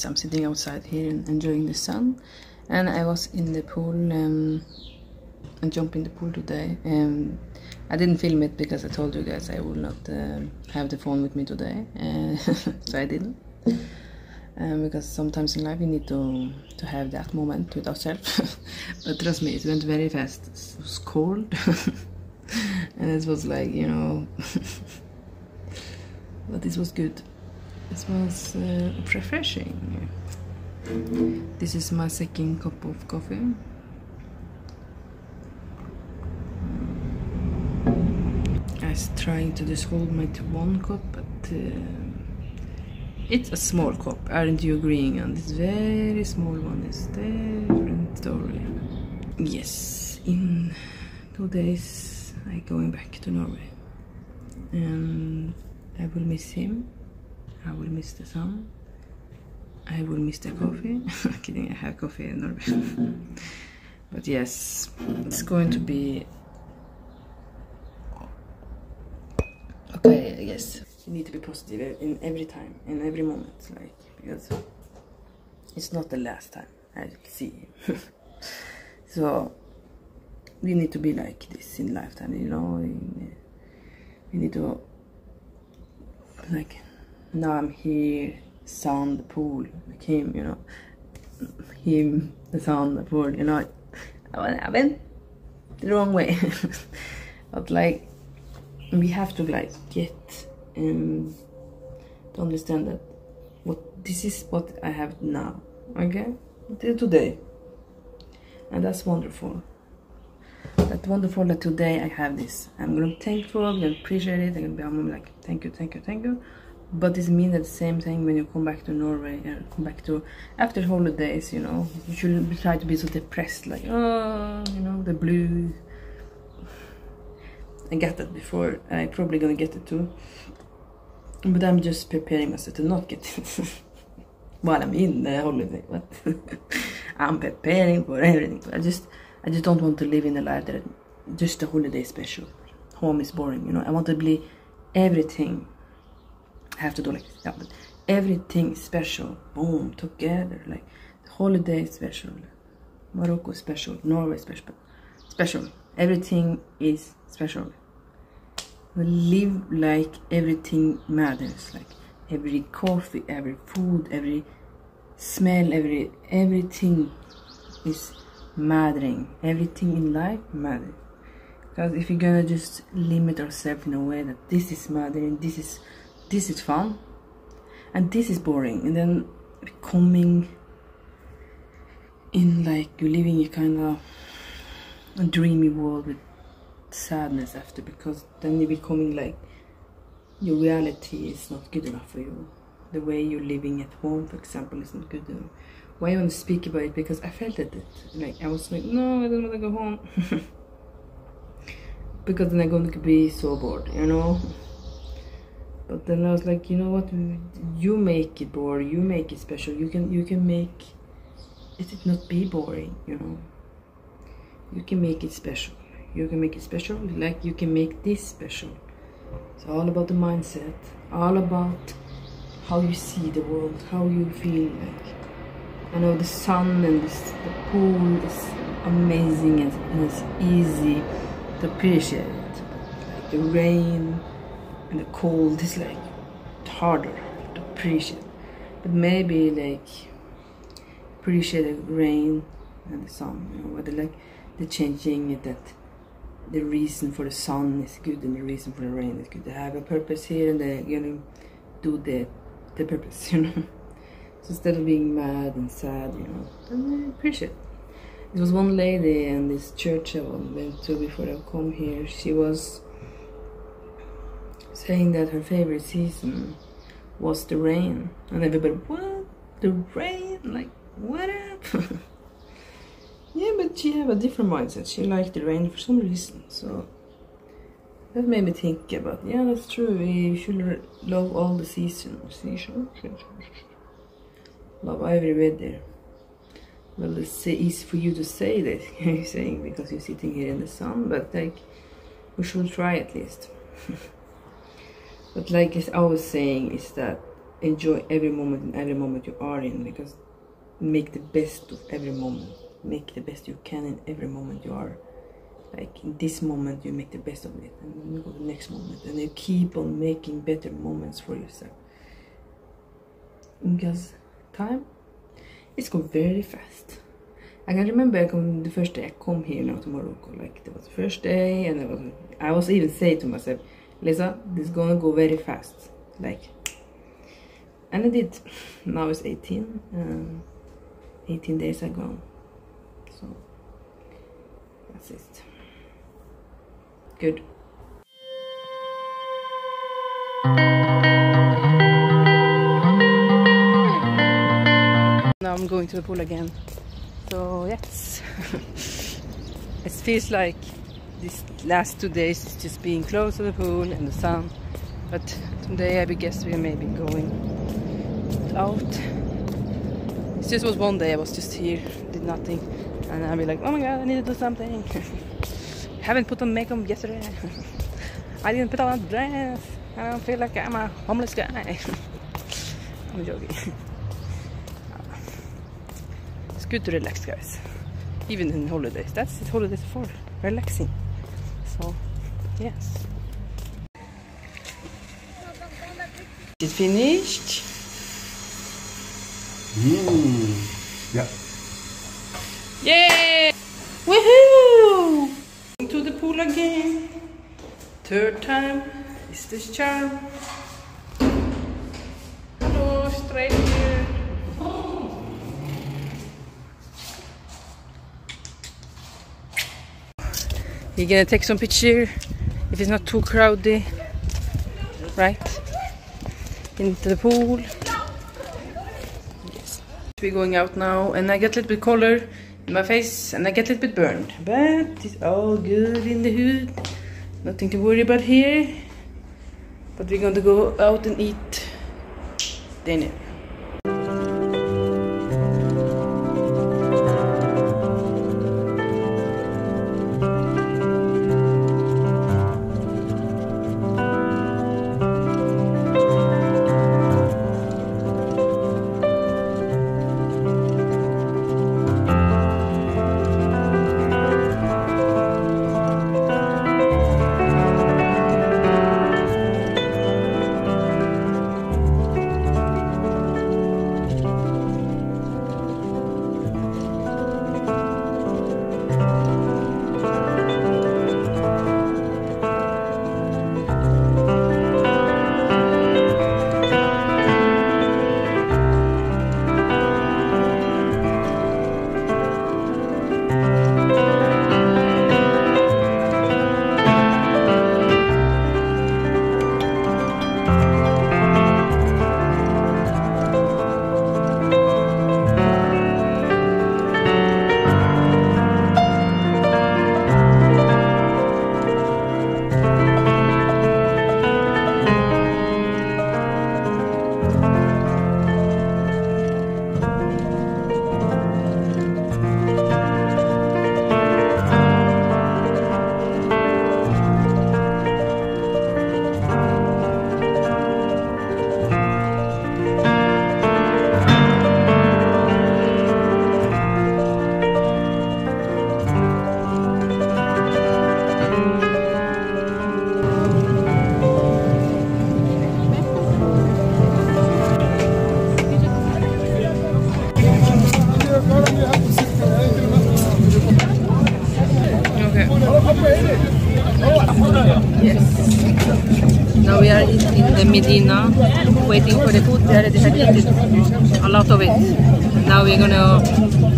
yes I'm sitting outside here and enjoying the sun. And I was in the pool um, and jumped in the pool today. And I didn't film it because I told you guys I will not uh, have the phone with me today. Uh, so I didn't. Um, because sometimes in life you need to to have that moment with ourselves. But trust me it went very fast. It was cold. And it was like you know but this was good this was uh, refreshing. This is my second cup of coffee. I was trying to hold my one cup but uh, it's a small cup. Aren't you agreeing on this? Very small one. Is different story. Yes. In two days I'm going back to Norway. And I will miss him I will miss the sun. I will miss the coffee. Kidding I have coffee in Norway. But yes it's going to be okay yes. You need to be positive in every time in every moment like because it's not the last time I see. So we need to be like this in lifetime you know we need to like now I'm here sound the pool. Like him you know. Him the sound the pool you know. I went the wrong way. But like we have to like get um, to understand that what this is what I have now okay? Until today. And that's wonderful. That's wonderful that today I have this. I'm gonna be thankful I'm gonna appreciate it. I'm gonna be I'm like thank you thank you thank you but it means at the same time when you come back to Norway and come back to after holidays you know you shouldn't try to be so depressed like oh you know the blues I got that before. I'm probably gonna get it too. But I'm just preparing myself to not get it. While I'm in the holiday. What? I'm preparing for everything. I just I just don't want to live in a life that just a holiday special. Home is boring, you know. I want to be everything. Have to do like yeah, but everything special. Boom, together. Like holiday special. Morocco special. Norway special. Special. Everything is special we live like everything matters like every coffee every food every smell every everything is mattering everything in life matters because if you're gonna just limit yourself in a way that this is mattering this is this is fun and this is boring and then becoming in like you're living a kind of a dreamy world with sadness after because then you're becoming like your reality is not good enough for you. The way you're living at home for example is not good enough. Why I want to speak about it? Because I felt it like I was like no I don't want to go home. Because then I'm going to be so bored you know but then I was like you know what? You make it boring. You make it special. You can you can make it not be boring you know you can make it special. You can make it special like you can make this special. It's all about the mindset all about how you see the world how you feel like I know the sun and the pool is amazing and, and it's easy to appreciate. Like the rain and the cold is like harder to appreciate but maybe like appreciate the rain and the sun you know whether like the changing it that the reason for the sun is good and the reason for the rain is good. They have a purpose here and they're gonna do the the purpose, you know. so instead of being mad and sad, you know, I appreciate. There was one lady in this church I went to before I come here. She was saying that her favorite season was the rain, and everybody, what? The rain? Like, what up? Yeah, but she have a different mindset. She liked the rain for some reason, so that made me think about. Yeah, that's true. We should love all the seasons. Season, love every weather. Well, it's easy for you to say that you're saying because you're sitting here in the sun, but like we should try at least. but like I was saying, is that enjoy every moment and every moment you are in because make the best of every moment. Make the best you can in every moment you are. Like in this moment you make the best of it and then you go to the next moment and you keep on making better moments for yourself. Because time it's go very fast. I can remember the first day I come here now to Morocco like it was the first day and I was I was even saying to myself This is gonna go very fast. Like and I did. Now it's 18 um, 18 days ago. So that's it. Good. Now I'm going to the pool again. So yes. It feels like these last two days is just being close to the pool and the sun. But today I guess we may be going out. It just was one day I was just here did nothing. And I'll be like oh my god I need to do something. Haven't put on makeup yesterday. I didn't put on a dress. I don't feel like I'm a homeless guy. I'm joking. It's good to relax guys. Even in holidays. That's what holidays for. Relaxing so yes it's finished Mm. Yeah. Yay! Woohoo! To the pool again. Third time is this charm. Hello, stranger. You're gonna take some picture if it's not too crowded, right? Into the pool. We're going out now and I get a little bit color in my face and I get a little bit burned. But it's all good in the hood. Nothing to worry about here. But we're going to go out and eat dinner. The Medina, waiting for the food. We already eaten a lot of it. Now we're gonna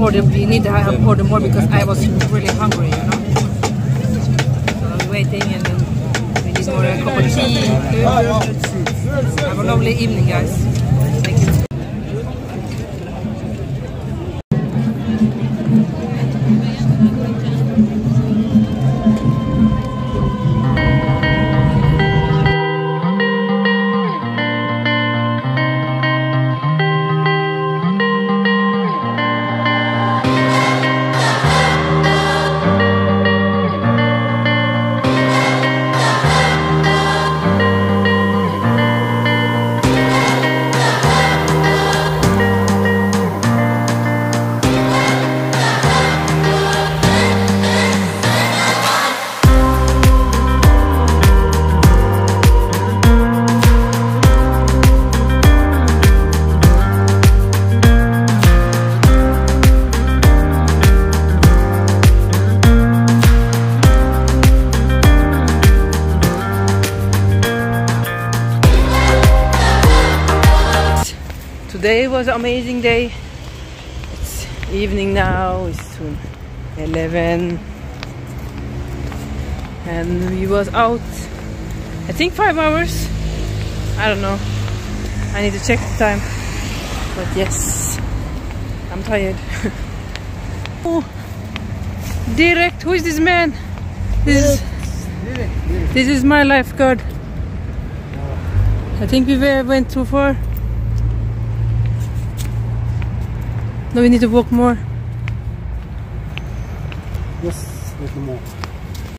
order. We need to have order more because I was really hungry, you know. So I'm waiting, and then we need more a cup of tea. Have a lovely evening, guys. Today was an amazing day. It's evening now. It's 11, and we was out. I think five hours. I don't know. I need to check the time. But yes, I'm tired. oh, direct. Who is this man? This is, this is my lifeguard. I think we went too far. No, we need to walk more. Yes, little more.